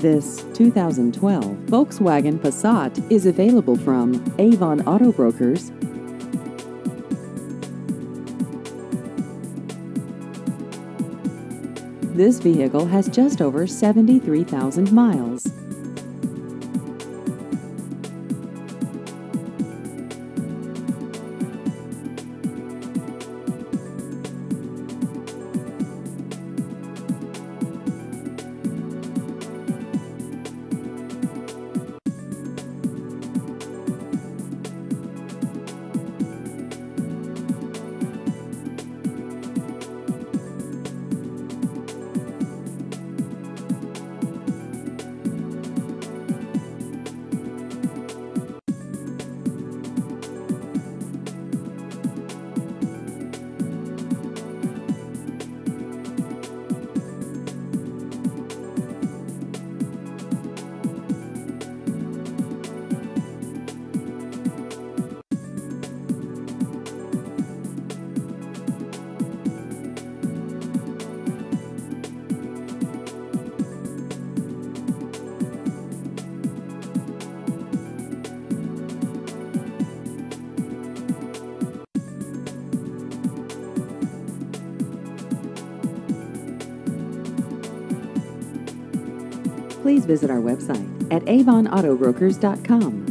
This 2012 Volkswagen Passat is available from Avon Auto Brokers. This vehicle has just over 73,000 miles. Please visit our website at avonautobrokers.com.